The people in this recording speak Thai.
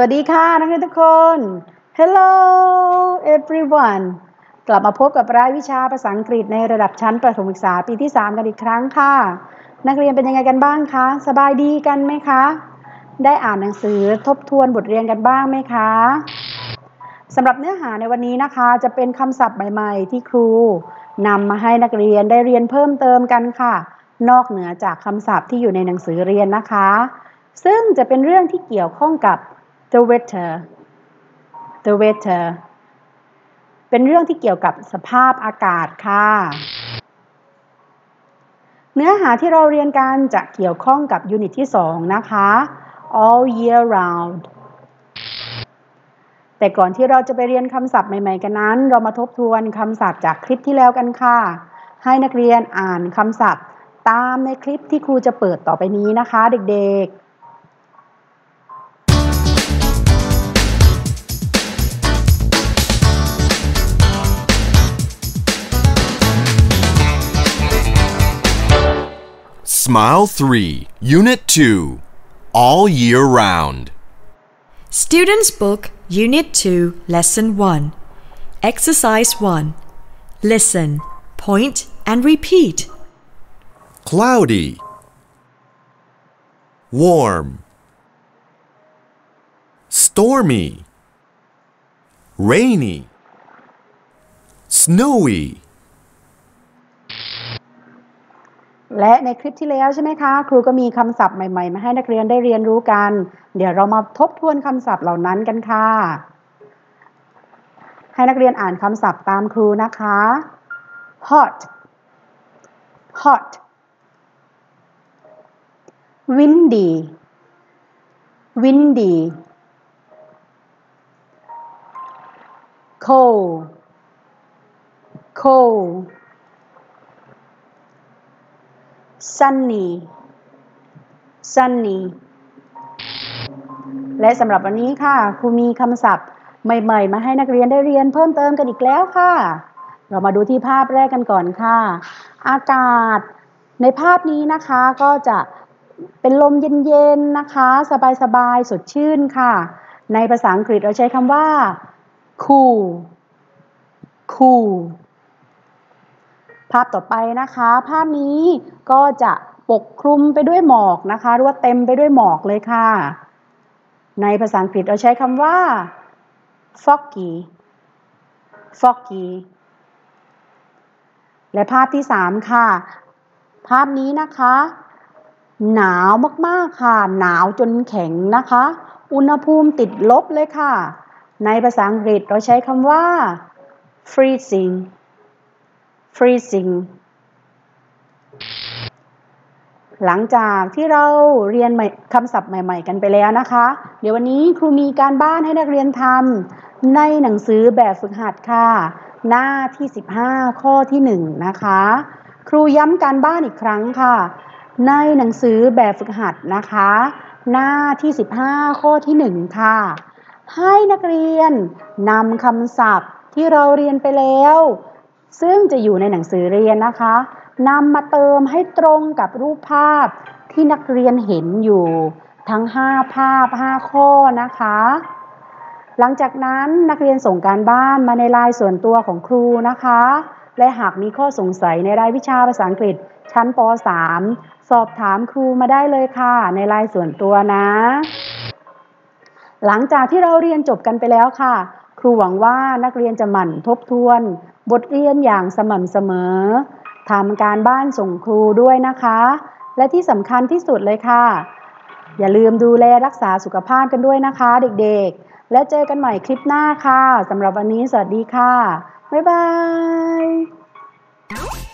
วัสดีค่ะนักเรียนทุกคน Hello everyone กลับมาพบกับรายวิชาภาษาอังกฤษในระดับชั้นประถมศึกษาปีที่ 3 กันอีกครั้งค่ะ นักเรียนเป็นยังไงกันบ้างคะ สบายดีกันไหมคะ ได้อ่านหนังสือทบทวนบทเรียนกันบ้างไหมคะสำหรับเนื้อหาในวันนี้นะคะ จะเป็นคำศัพท์ใหม่ๆ ที่ครูนำมาให้นักเรียนได้เรียนเพิ่มเติมกันค่ะ นอกเหนือจากคำศัพท์ที่อยู่ในหนังสือเรียนนะคะ ซึ่งจะเป็นเรื่องที่เกี่ยวข้องกับ the weather the weather เป็นเรื่องที่เกี่ยวกับสภาพอากาศค่ะ เนื้อหาที่เราเรียนกันจะเกี่ยวข้องกับยูนิตที่ 2 นะคะ all year round แต่ก่อนที่เราจะไปเรียนคำศัพท์ใหม่ ๆ กันนั้น เรามาทบทวนคำศัพท์จากคลิปที่แล้วกันค่ะ ให้นักเรียนอ่านคำศัพท์ตามในคลิปที่ครูจะเปิดต่อไปนี้นะคะ เด็กๆ Smile 3, Unit 2, All Year Round. Students Book, Unit 2, Lesson 1. Exercise 1. Listen, point, and repeat. Cloudy, warm, stormy, rainy, snowy. และในคลิปที่แล้วใช่ไหมคะ ครูก็มีคำศัพท์ใหม่ๆ มาให้นักเรียนได้เรียนรู้กัน เดี๋ยวเรามาทบทวนคำศัพท์เหล่านั้นกันค่ะ ให้นักเรียนอ่านคำศัพท์ตามครูนะคะ hot hot windy windy cold cold sunny sunny และสำหรับวันนี้ค่ะ ครูมีคำศัพท์ใหม่ๆ มาให้นักเรียนได้เรียนเพิ่มเติมกันอีกแล้วค่ะ เรามาดูที่ภาพแรกกันก่อนค่ะ อากาศ ในภาพนี้นะคะก็จะเป็นลมเย็นๆนะคะ สบายๆ สดชื่นค่ะ ในภาษาอังกฤษเราใช้คำว่า cool cool ภาพต่อไปนะคะ ภาพนี้ก็จะปกคลุมไปด้วยหมอกนะคะหรือว่าเต็มไปด้วยหมอกเลยค่ะ ในภาษาอังกฤษเราใช้คำว่า foggy foggy และภาพที่ 3 ค่ะ ภาพนี้นะคะ หนาวมากๆค่ะ หนาวจนแข็งนะคะ อุณหภูมิติดลบเลยค่ะ ในภาษาอังกฤษเราใช้คำว่า freezing freezing หลังจากที่เราเรียนคำศัพท์ใหม่ ๆ กันไปแล้วนะคะ เดี๋ยววันนี้ครูมีการบ้านให้นักเรียนทำในหนังสือแบบฝึกหัดค่ะ หน้าที่ 15 ข้อที่ 1 นะคะ ครูย้ำการบ้านอีกครั้งค่ะ ในหนังสือแบบฝึกหัดนะคะ หน้าที่ 15 ข้อที่ 1 ค่ะ ให้นักเรียนนำคำศัพท์ที่เราเรียนไปแล้ว ซึ่งจะอยู่ในหนังสือเรียนนะคะนำมาเติมให้ตรงกับรูปภาพที่นักเรียนเห็นอยู่ทั้ง 5 ภาพ 5 ข้อนะคะ หลังจากนั้นนักเรียนส่งการบ้านมาในไลน์ส่วนตัวของครูนะคะ และหากมีข้อสงสัยในรายวิชาภาษาอังกฤษชั้นป .3 สอบถามครูมาได้เลยค่ะ ในไลน์ส่วนตัวนะ หลังจากที่เราเรียนจบกันไปแล้วค่ะ ครูหวังว่านักเรียนจะหมั่นทบทวน บทเรียนอย่างสม่ำเสมอทำการบ้านส่งครูด้วยนะคะ และที่สำคัญที่สุดเลยค่ะ อย่าลืมดูแลรักษาสุขภาพกันด้วยนะคะ เด็กๆ และเจอกันใหม่คลิปหน้าค่ะสำหรับวันนี้สวัสดีค่ะ บ๊ายบาย